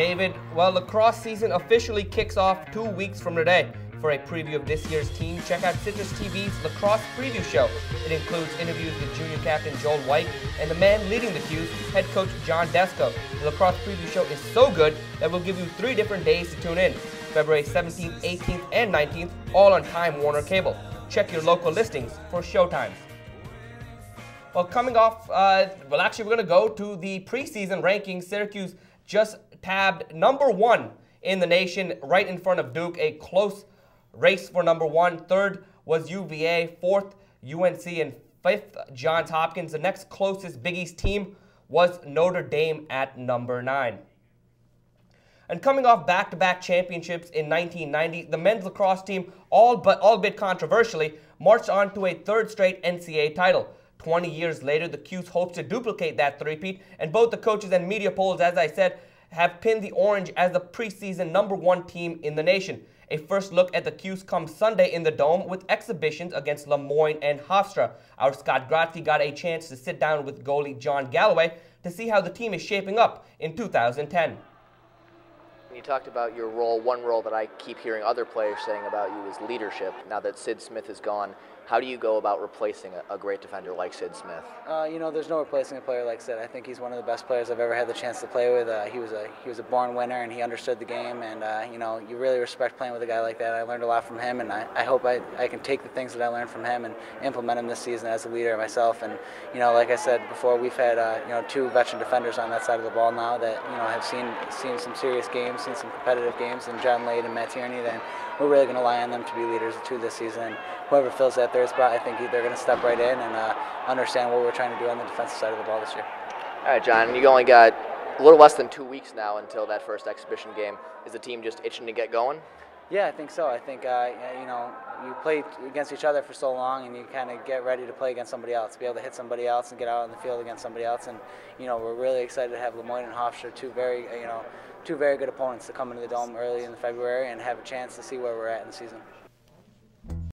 David, well, lacrosse season officially kicks off two weeks from today. For a preview of this year's team, check out Citrus TV's Lacrosse Preview Show. It includes interviews with junior captain Joel White and the man leading the 'Cuse, head coach John Desko. The Lacrosse Preview Show is so good that we'll give you three different days to tune in. February 17th, 18th, and 19th, all on Time Warner Cable. Check your local listings for showtimes. Well, coming off, uh, well, actually, we're going to go to the preseason rankings. Syracuse just tabbed number one in the nation, right in front of Duke. A close race for number one. Third was UVA. Fourth, UNC. And fifth, Johns Hopkins. The next closest Big East team was Notre Dame at number nine. And coming off back-to-back championships in 1990, the men's lacrosse team, all but albeit controversially, marched on to a third straight NCAA title. 20 years later, the 'Cuse hopes to duplicate that three-peat, and both the coaches and media polls, as I said, have pinned the Orange as the preseason number one team in the nation. A first look at the 'Cuse comes Sunday in the Dome with exhibitions against Le Moyne and Hofstra. Our Scott Grodsky got a chance to sit down with goalie John Galloway to see how the team is shaping up in 2010. You talked about your role. One role that I keep hearing other players saying about you is leadership. Now that Sid Smith is gone, how do you go about replacing a, a great defender like Sid Smith? Uh, you know, there's no replacing a player like Sid. I think he's one of the best players I've ever had the chance to play with. Uh, he was a he was a born winner, and he understood the game. And uh, you know, you really respect playing with a guy like that. I learned a lot from him, and I, I hope I, I can take the things that I learned from him and implement them this season as a leader myself. And you know, like I said before, we've had uh, you know two veteran defenders on that side of the ball now that you know have seen seen some serious games, seen some competitive games, and John Lade and Matt Tierney. Then we're really going to rely on them to be leaders too this season. Whoever fills that third spot, I think they're going to step right in and uh, understand what we're trying to do on the defensive side of the ball this year. All right, John, you only got a little less than two weeks now until that first exhibition game. Is the team just itching to get going? Yeah, I think so. I think uh, you know you play against each other for so long, and you kind of get ready to play against somebody else, be able to hit somebody else, and get out on the field against somebody else. And you know we're really excited to have Le Moyne and Hofstra, two very you know two very good opponents to come into the dome early in February and have a chance to see where we're at in the season.